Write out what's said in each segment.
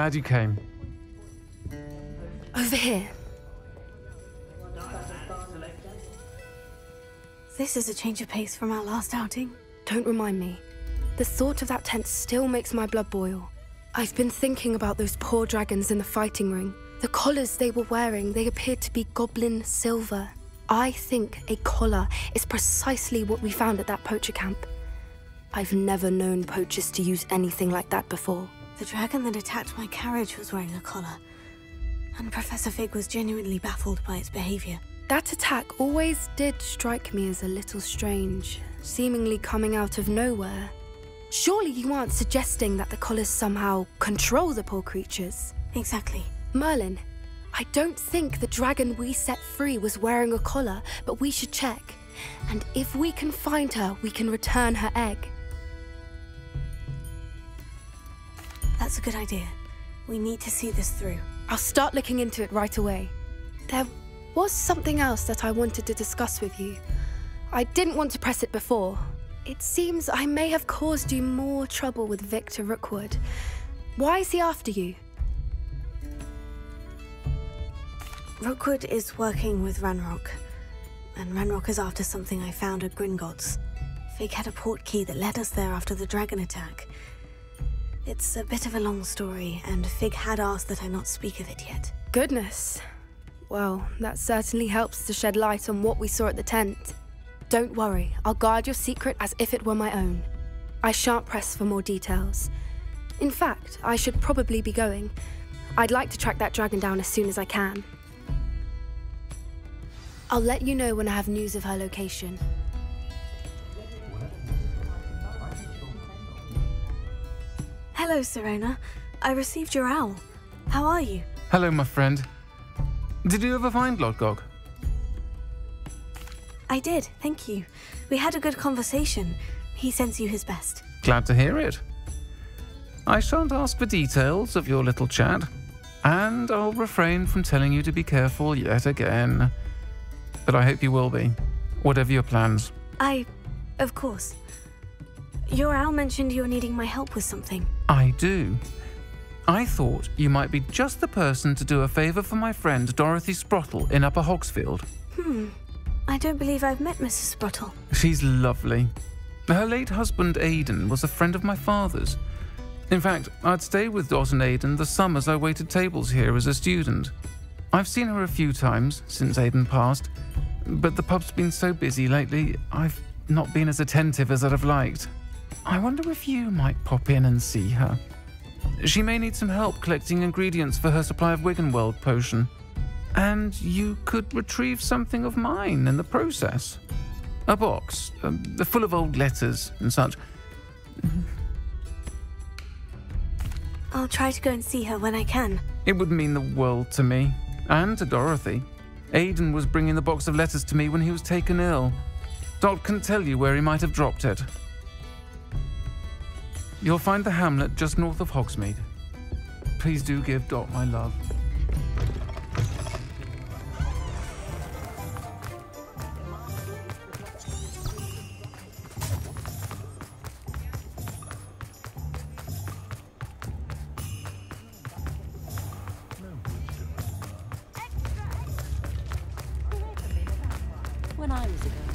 glad you came. Over here. This is a change of pace from our last outing. Don't remind me. The thought of that tent still makes my blood boil. I've been thinking about those poor dragons in the fighting ring. The collars they were wearing, they appeared to be goblin silver. I think a collar is precisely what we found at that poacher camp. I've never known poachers to use anything like that before. The dragon that attacked my carriage was wearing a collar. And Professor Fig was genuinely baffled by its behavior. That attack always did strike me as a little strange, seemingly coming out of nowhere. Surely you aren't suggesting that the collars somehow control the poor creatures? Exactly. Merlin, I don't think the dragon we set free was wearing a collar, but we should check. And if we can find her, we can return her egg. That's a good idea. We need to see this through. I'll start looking into it right away. There was something else that I wanted to discuss with you. I didn't want to press it before. It seems I may have caused you more trouble with Victor Rookwood. Why is he after you? Rookwood is working with Ranrock, and Ranrock is after something I found at Gringotts. Fig had a Portkey that led us there after the dragon attack. It's a bit of a long story, and Fig had asked that I not speak of it yet. Goodness. Well, that certainly helps to shed light on what we saw at the tent. Don't worry, I'll guard your secret as if it were my own. I shan't press for more details. In fact, I should probably be going. I'd like to track that dragon down as soon as I can. I'll let you know when I have news of her location. Hello, Sirona. I received your owl. How are you? Hello, my friend. Did you ever find Lodgok? I did, thank you. We had a good conversation. He sends you his best. Glad to hear it. I shan't ask for details of your little chat, and I'll refrain from telling you to be careful yet again. But I hope you will be, whatever your plans. I. of course. Your owl mentioned you're needing my help with something. I do. I thought you might be just the person to do a favour for my friend Dorothy Sprottle in Upper Hogsfield. Hmm. I don't believe I've met Mrs. Sprottle. She's lovely. Her late husband Aidan was a friend of my father's. In fact, I'd stay with Dot and Aidan the summers I waited tables here as a student. I've seen her a few times since Aidan passed, but the pub's been so busy lately, I've not been as attentive as I'd have liked. I wonder if you might pop in and see her. She may need some help collecting ingredients for her supply of Wiggenweld potion. And you could retrieve something of mine in the process. A box, um, full of old letters and such. I'll try to go and see her when I can. It would mean the world to me, and to Dorothy. Aidan was bringing the box of letters to me when he was taken ill. Dot can tell you where he might have dropped it. You'll find the hamlet just north of Hogsmeade. Please do give Dot my love. When I was a girl.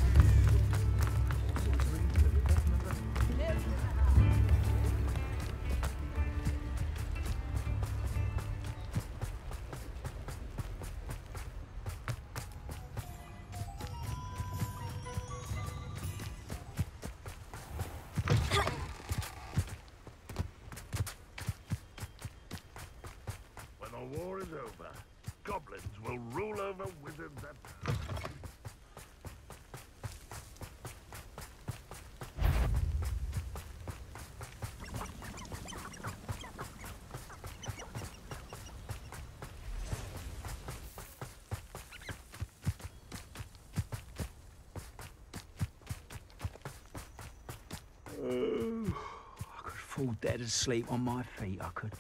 fall dead asleep on my feet, I could.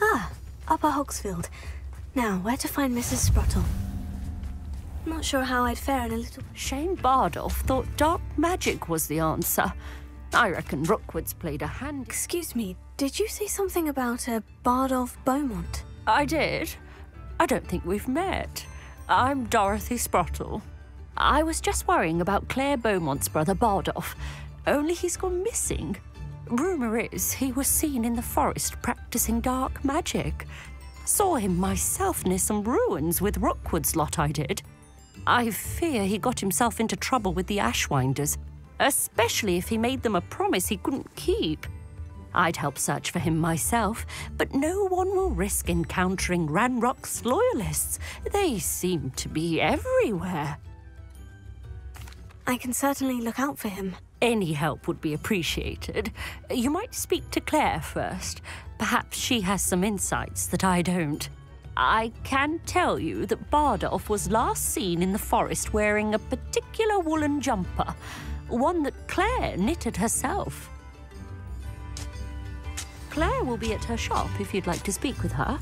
Ah, Upper Hogsfield. Now, where to find Mrs. Sprottle? Not sure how I'd fare in a little... Shane Bardolph thought dark magic was the answer. I reckon Rookwood's played a hand. Excuse me, did you say something about a Bardolph Beaumont? I did. I don't think we've met. I'm Dorothy Sprottle. I was just worrying about Claire Beaumont's brother Bardolph, only he's gone missing. Rumour is he was seen in the forest practicing dark magic. Saw him myself near some ruins with Rookwood's lot I did. I fear he got himself into trouble with the Ashwinders, especially if he made them a promise he couldn't keep. I'd help search for him myself, but no one will risk encountering Ranrock's loyalists. They seem to be everywhere. I can certainly look out for him. Any help would be appreciated. You might speak to Claire first. Perhaps she has some insights that I don't. I can tell you that Bardolph was last seen in the forest wearing a particular woolen jumper, one that Claire knitted herself. Claire will be at her shop if you'd like to speak with her.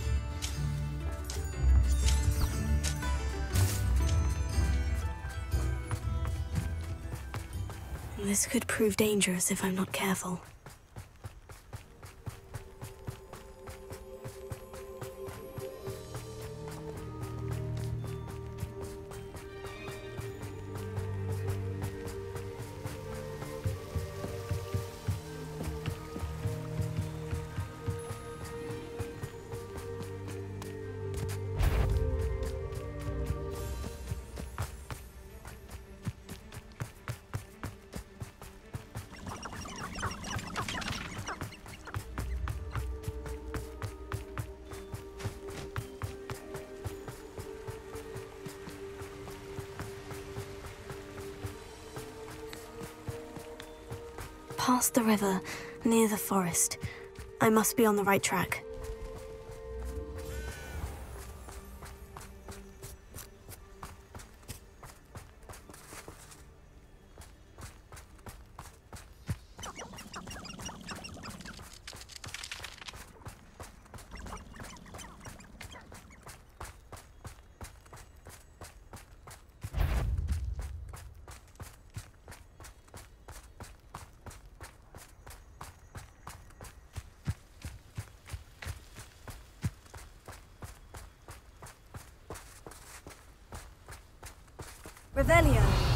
This could prove dangerous if I'm not careful. Past the river, near the forest. I must be on the right track. Revelio.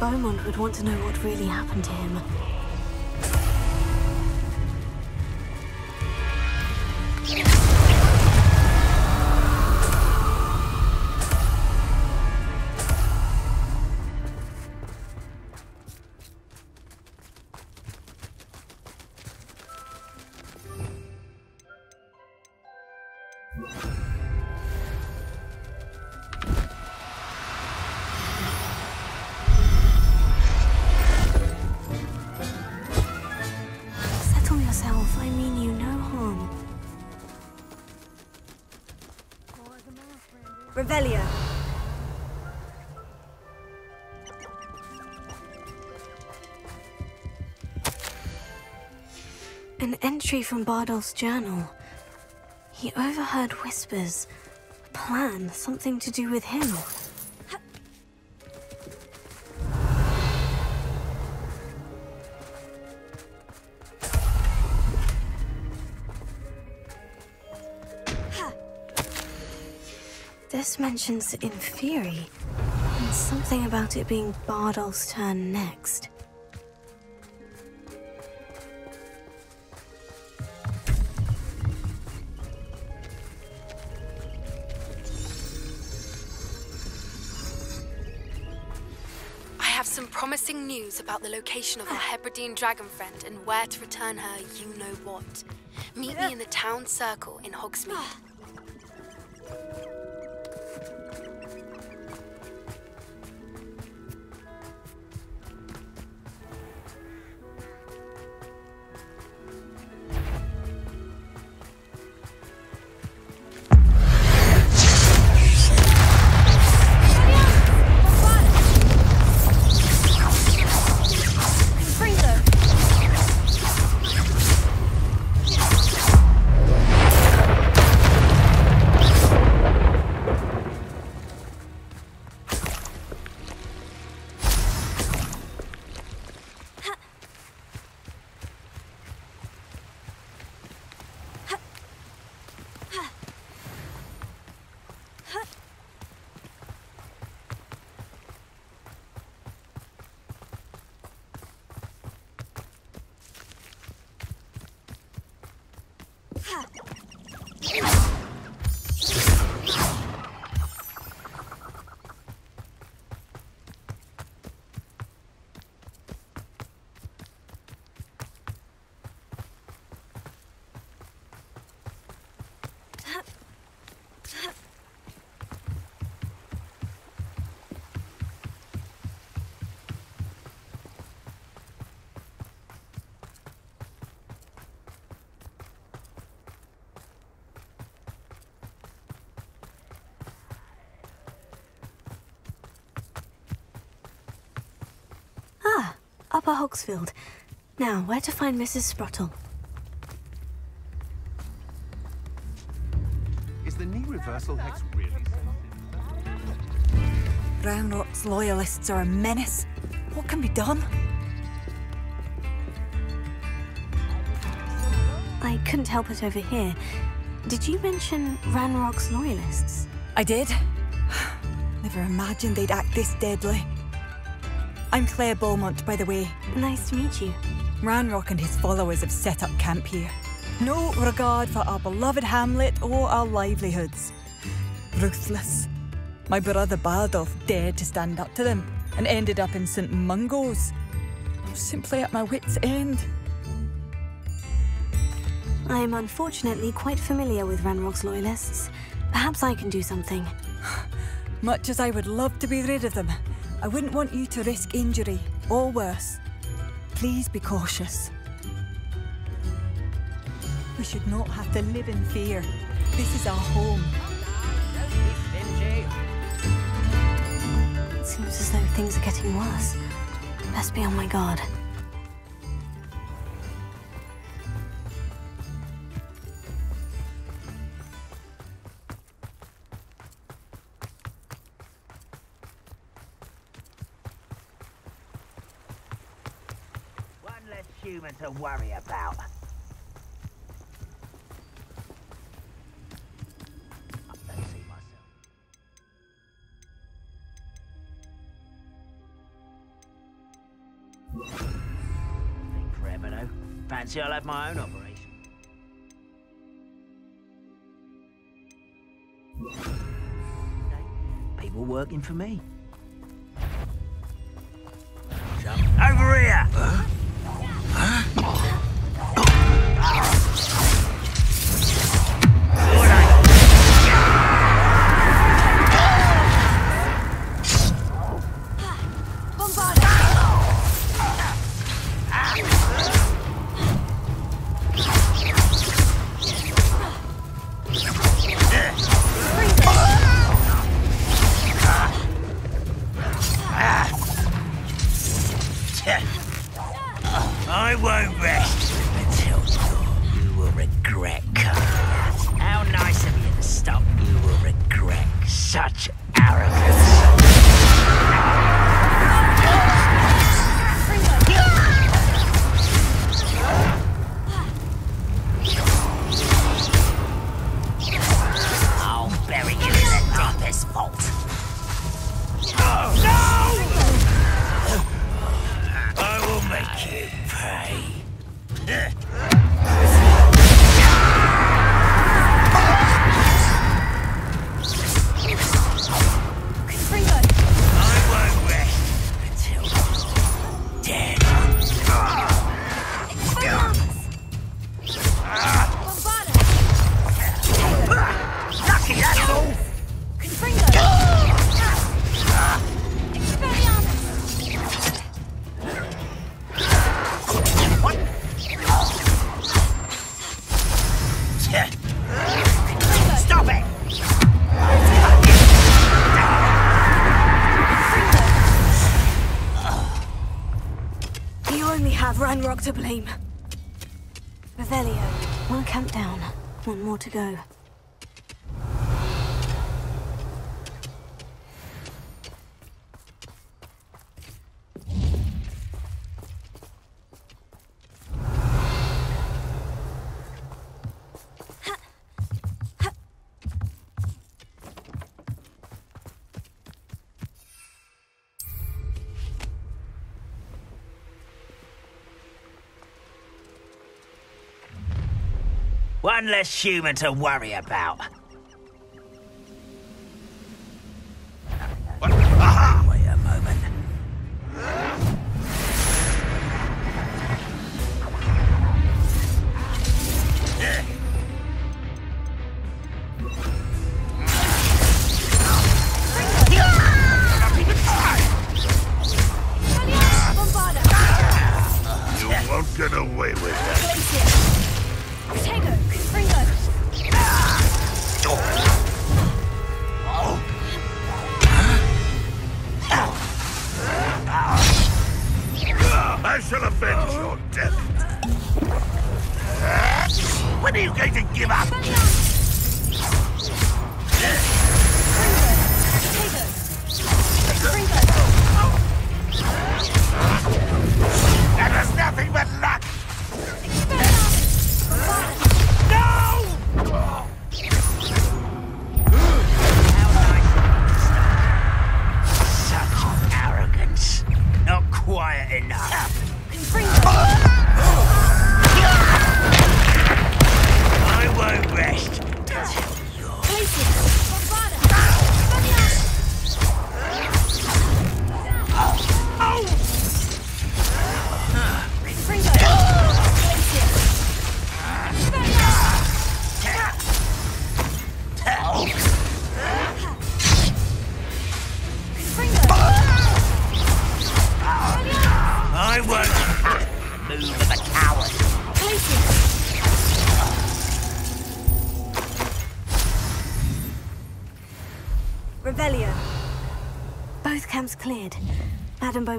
Beaumont would want to know what really happened to him. Yourself. I mean you no harm. Revelio. An entry from Bardolph's journal. He overheard whispers. A plan, something to do with him. Mentions Inferi, and something about it being Bardolph's turn next. I have some promising news about the location of our Hebridean dragon friend and where to return her you know what. Meet me in the town circle in Hogsmeade. 看。Upper Hogsfield. Now, where to find Mrs. Sprottle? Is the knee reversal hex really something? Ranrock's loyalists are a menace. What can be done? I couldn't help it over here. Did you mention Ranrock's loyalists? I did. Never imagined they'd act this deadly. I'm Claire Beaumont, by the way. Nice to meet you. Ranrock and his followers have set up camp here. No regard for our beloved hamlet or our livelihoods. Ruthless. My brother Bardolph dared to stand up to them and ended up in St. Mungo's. I'm simply at my wits' end. I am unfortunately quite familiar with Ranrock's loyalists. Perhaps I can do something. Much as I would love to be rid of them, I wouldn't want you to risk injury or worse. Please be cautious. We should not have to live in fear. This is our home. It seems as though things are getting worse. Best be on my guard. Worry about. Think. Fancy I'll have my own operation. People working for me. Regret. How nice of you to stop. You will regret such to blame. Revelio. One camp down. One more to go. One less human to worry about.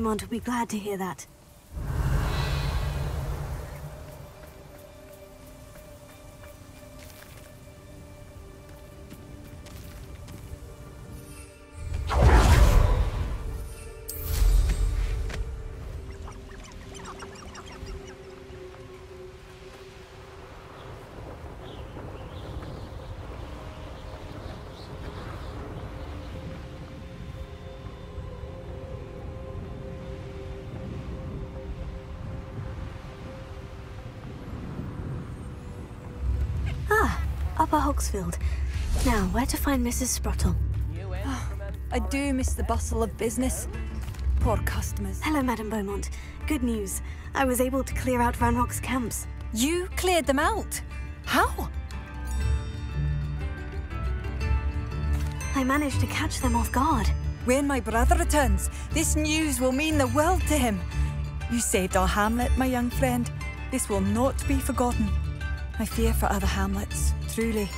Beaumont will be glad to hear that. Upper Hogsfield. Now, where to find Mrs. Sprottle? Ah, I do miss the bustle of business. Poor customers. Hello, Madame Beaumont. Good news. I was able to clear out Ranrock's camps. You cleared them out. How? I managed to catch them off guard. When my brother returns, this news will mean the world to him. You saved our hamlet, my young friend. This will not be forgotten. I fear for other hamlets, truly.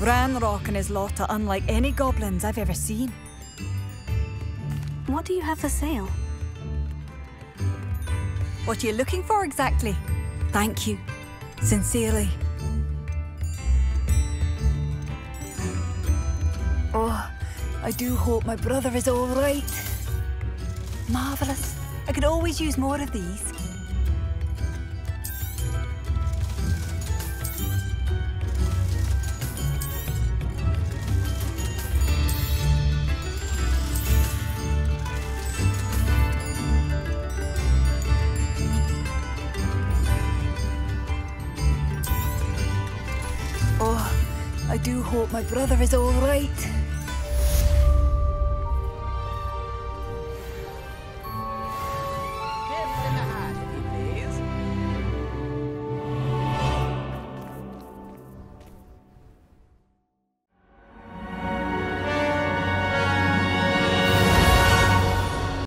Ranrock and his lot are unlike any goblins I've ever seen. What do you have for sale? What are you looking for exactly? Thank you. Sincerely. Oh, I do hope my brother is all right. Marvellous. I could always use more of these. Hope my brother is all right.